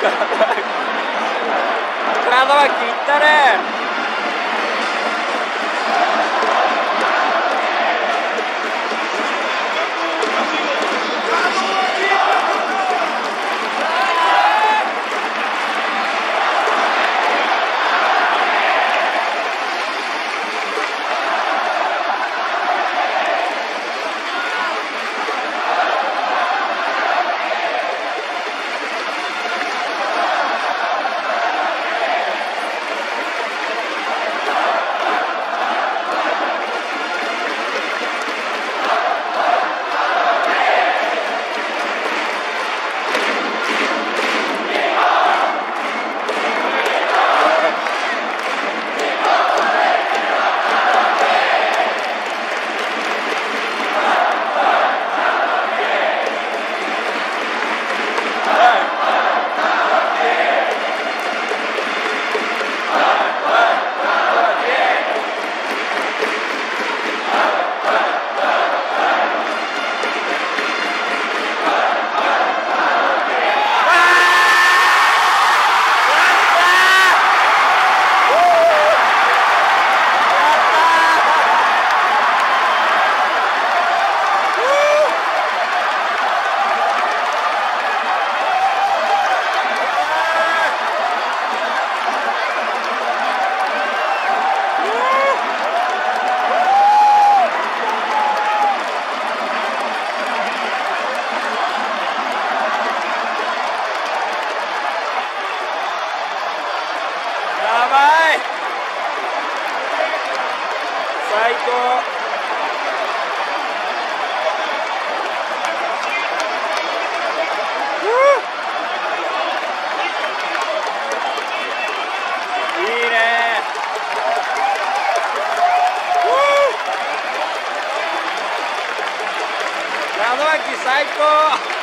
門脇行ったね最高。